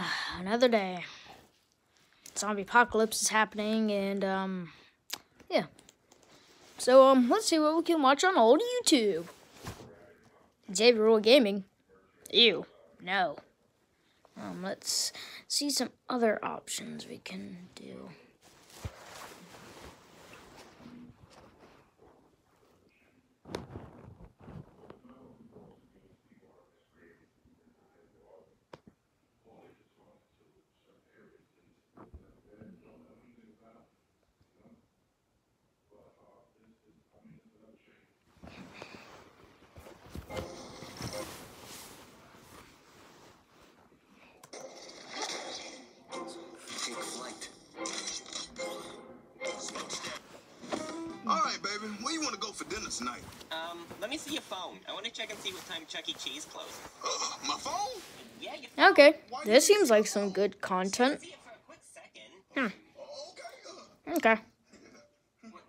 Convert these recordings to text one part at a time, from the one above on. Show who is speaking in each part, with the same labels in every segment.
Speaker 1: another day. Zombie apocalypse is happening, and um, yeah. So um, let's see what we can watch on old YouTube. Xavier Roy Gaming. Ew, no. Um, let's see some other options we can do.
Speaker 2: All right, baby. Where you want to go for dinner tonight?
Speaker 3: Um, let me see your phone. I want to check and see what time Chuck E. Cheese closes.
Speaker 2: Uh, my phone?
Speaker 3: Yeah, your phone.
Speaker 1: Okay, this seems like some good content.
Speaker 3: See it for a quick second.
Speaker 2: Okay.
Speaker 1: Okay.
Speaker 3: What,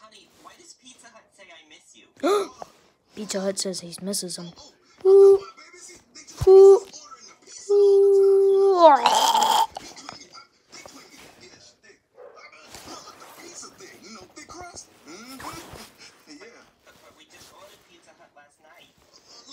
Speaker 3: honey, why does Pizza Hut say I miss you?
Speaker 1: Pizza Hut says he misses him.
Speaker 2: oh,
Speaker 1: Ooh,
Speaker 2: baby, see, they just
Speaker 1: ooh,
Speaker 2: ordering a pizza all the time.
Speaker 1: ooh.
Speaker 2: They tweak it. They tweak it. Yes, they. Uh, uh, the pizza thing, you know, thick crust. Mm-hmm. Yeah.
Speaker 3: Uh, we just ordered Pizza Hut last night.
Speaker 2: Look,
Speaker 1: Don't
Speaker 2: they
Speaker 1: you?
Speaker 2: just want us to order more.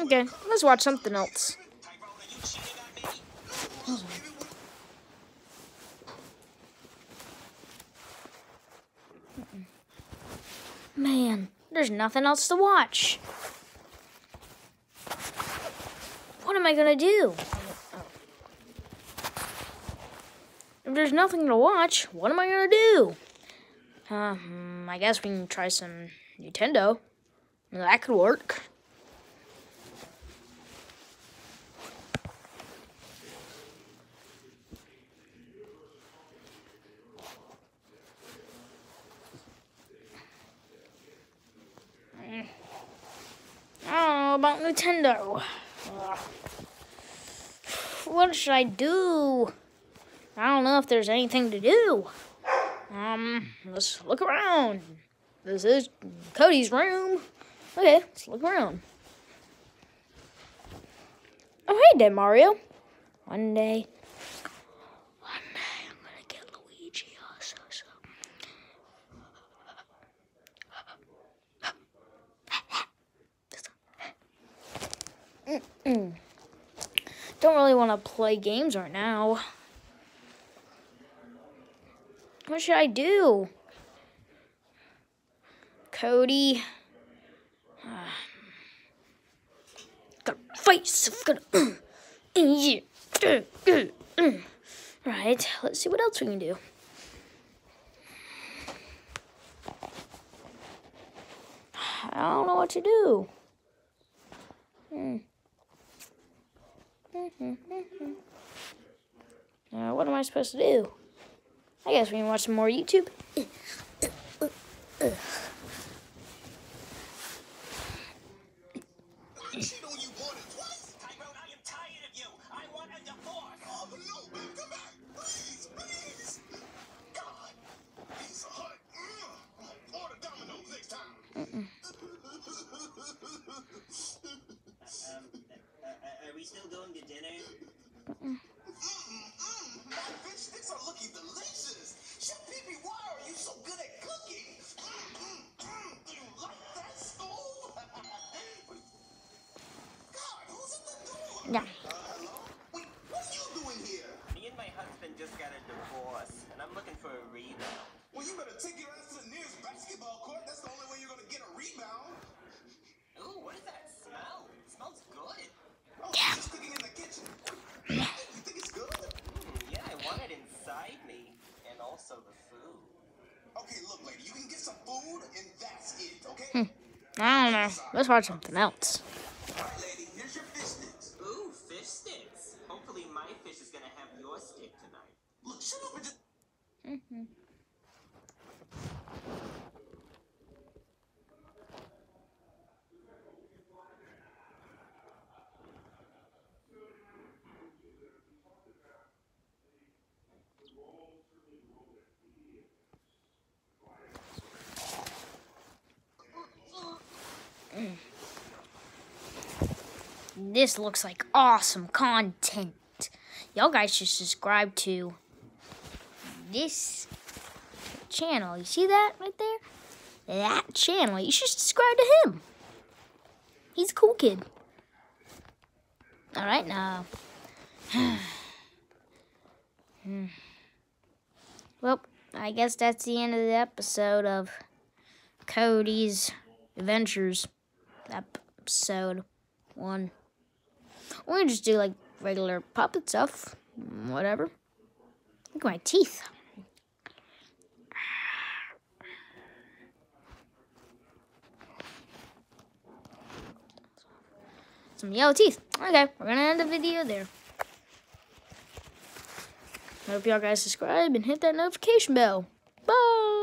Speaker 1: Okay, let's watch something else. Man, there's nothing else to watch. What am I gonna do? If there's nothing to watch, what am I gonna do? Hmm, I guess we can try some Nintendo. That could work. I don't know about Nintendo. Ugh. What should I do? I don't know if there's anything to do. Um, let's look around. This is Cody's room. Okay, let's look around. Oh, hey there, Mario. One day, one day I'm gonna get Luigi also. So. Mm-mm. Don't really want to play games right now. What should I do? Cody. Uh, gotta fight. So gotta. Right. Let's see what else we can do. I don't know what to do. Hmm. Uh, what am I supposed to do? I guess we can watch some more YouTube. Yeah.
Speaker 2: Uh. Wait, what are you doing here?
Speaker 3: Me and my husband just got a divorce, and I'm looking for a rebound.
Speaker 2: Well, you better take your ass to the nearest basketball court. That's the only way you're gonna get a rebound.
Speaker 3: Ooh, what is that smell? It smells good.
Speaker 2: Oh, yeah. just cooking in the kitchen. You think it's good?
Speaker 3: Mm, yeah, I want it inside me, and also the food.
Speaker 2: Okay, look, lady, you can get some food, and that's it, okay?
Speaker 1: Hmm. I don't know. Let's watch something else.
Speaker 2: All right, lady, here's your fish sticks.
Speaker 3: Ooh, fish sticks. Hopefully my fish is gonna have your tonight.
Speaker 2: Look, shut up and just. Mm-hmm. Mm.
Speaker 1: This looks like awesome content. Y'all guys should subscribe to this channel. You see that right there? That channel. You should subscribe to him. He's a cool kid. All right, now. Well, I guess that's the end of the episode of Cody's Adventures. Episode one. We're gonna just do like regular puppet stuff. Whatever. Look at my teeth. Some yellow teeth. Okay, we're gonna end the video there. I hope y'all guys subscribe and hit that notification bell. Bye!